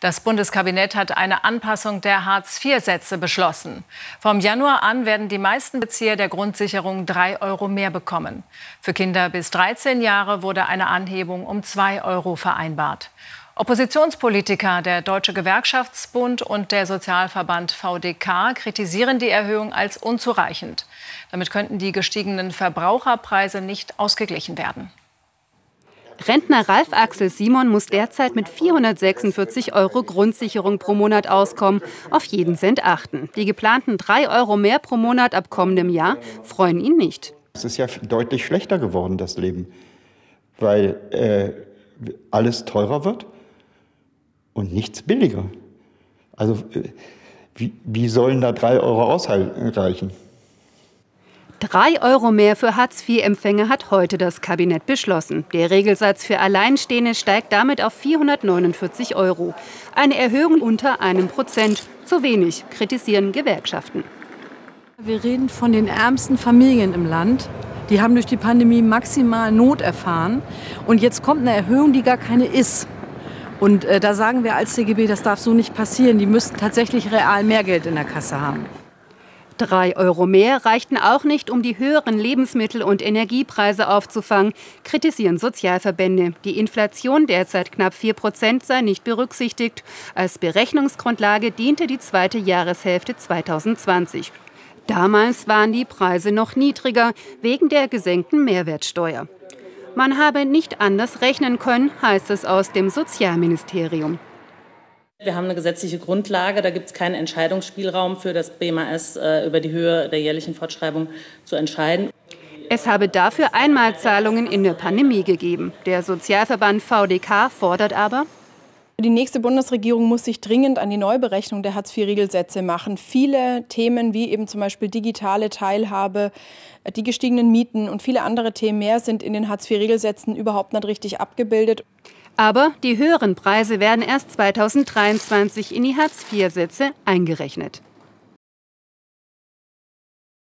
Das Bundeskabinett hat eine Anpassung der Hartz-IV-Sätze beschlossen. Vom Januar an werden die meisten Bezieher der Grundsicherung drei Euro mehr bekommen. Für Kinder bis 13 Jahre wurde eine Anhebung um zwei Euro vereinbart. Oppositionspolitiker, der Deutsche Gewerkschaftsbund und der Sozialverband VDK kritisieren die Erhöhung als unzureichend. Damit könnten die gestiegenen Verbraucherpreise nicht ausgeglichen werden. Rentner Ralf Axel Simon muss derzeit mit 446 Euro Grundsicherung pro Monat auskommen, auf jeden Cent achten. Die geplanten 3 Euro mehr pro Monat ab kommendem Jahr freuen ihn nicht. Es ist ja deutlich schlechter geworden, das Leben, weil äh, alles teurer wird und nichts billiger. Also äh, wie, wie sollen da 3 Euro ausreichen? Drei Euro mehr für Hartz-IV-Empfänger hat heute das Kabinett beschlossen. Der Regelsatz für Alleinstehende steigt damit auf 449 Euro. Eine Erhöhung unter einem Prozent. Zu wenig, kritisieren Gewerkschaften. Wir reden von den ärmsten Familien im Land. Die haben durch die Pandemie maximal Not erfahren. Und jetzt kommt eine Erhöhung, die gar keine ist. Und äh, da sagen wir als CGB, das darf so nicht passieren. Die müssten tatsächlich real mehr Geld in der Kasse haben. Drei Euro mehr reichten auch nicht, um die höheren Lebensmittel- und Energiepreise aufzufangen, kritisieren Sozialverbände. Die Inflation derzeit knapp 4 Prozent sei nicht berücksichtigt. Als Berechnungsgrundlage diente die zweite Jahreshälfte 2020. Damals waren die Preise noch niedriger wegen der gesenkten Mehrwertsteuer. Man habe nicht anders rechnen können, heißt es aus dem Sozialministerium. Wir haben eine gesetzliche Grundlage, da gibt es keinen Entscheidungsspielraum für das BMAS äh, über die Höhe der jährlichen Fortschreibung zu entscheiden. Es habe dafür Einmalzahlungen in der Pandemie gegeben. Der Sozialverband VDK fordert aber, die nächste Bundesregierung muss sich dringend an die Neuberechnung der Hartz-IV-Regelsätze machen. Viele Themen wie eben zum Beispiel digitale Teilhabe, die gestiegenen Mieten und viele andere Themen mehr sind in den Hartz-IV-Regelsätzen überhaupt nicht richtig abgebildet. Aber die höheren Preise werden erst 2023 in die Hartz-IV-Sätze eingerechnet.